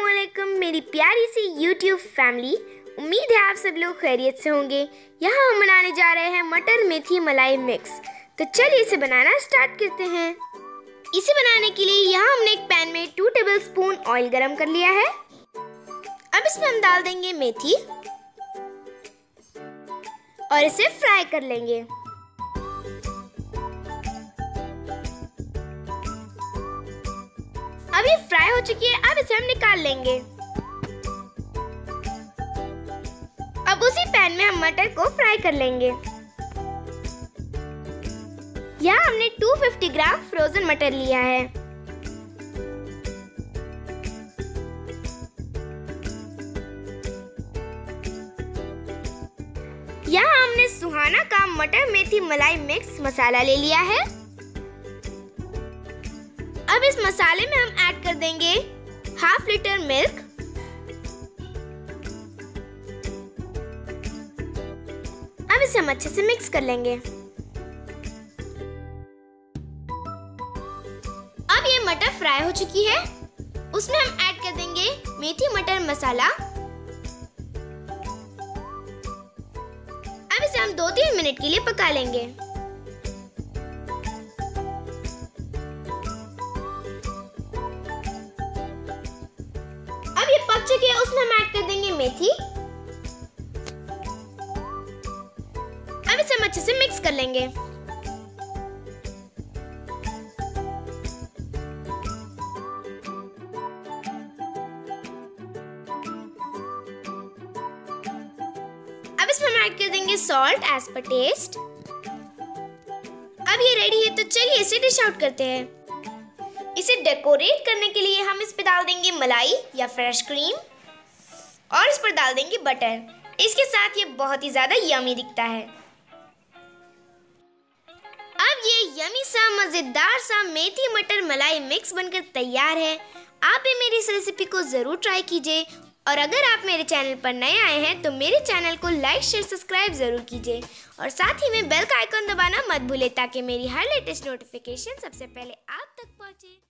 असलकुम मेरी प्यारी सी यूट्यूब फैमिली उम्मीद है आप सब लोग खैरियत से होंगे। यहाँ हम बनाने जा रहे हैं मटर मेथी मलाई मिक्स तो चलिए इसे बनाना स्टार्ट करते हैं। इसे बनाने के लिए यहाँ हमने एक पैन में टू टेबल स्पून ऑयल गरम कर लिया है। अब इसमें हम डाल देंगे मेथी। और इसे फ्राई कर लेंगे। अब ये फ्राई हो चुकी है, अब इसे हम निकाल लेंगे। अब उसी पैन में हम मटर को फ्राई कर लेंगे। यहाँ हमने 250 ग्राम फ्रोजन मटर लिया है। यहाँ हमने सुहाना का मटर मेथी मलाई मिक्स मसाला ले लिया है। अब इस मसाले में हम ऐड कर देंगे हाफ़ लीटर मिल्क। अब इसे हम अच्छे से मिक्स कर लेंगे। अब ये मटर फ्राई हो चुकी है। उसमें हम ऐड कर देंगे मेथी मटर मसाला। अब इसे हम दो तीन मिनट के लिए पका लेंगे। पक चुके हैं उसमें हम ऐड कर देंगे मेथी। अब इसे हम अच्छे से मिक्स कर लेंगे। अब इसमें हम ऐड कर देंगे सॉल्ट एज पर टेस्ट अब ये रेडी है तो चलिए इसे डिश आउट करते हैं। इसे डेकोरेट करने के लिए हम इस पर डाल देंगे मलाई या फ्रेश क्रीम और इस पर डाल देंगे बटर इसके साथ ये बहुत ही ज़्यादा यमी दिखता है। अब ये यमी सा, मज़ेदार सा मेथी मटर मलाई मिक्स बनकर तैयार है। आप भी मेरी इस रेसिपी को ज़रूर ट्राई कीजिए। और अगर आप मेरे चैनल पर नए आए हैं तो मेरे चैनल को लाइक शेयर सब्सक्राइब ज़रूर कीजिए। और साथ ही में बेल का आइकन दबाना मत भूलें ताकि मेरी हर लेटेस्ट नोटिफिकेशन सबसे पहले आप तक पहुँचे।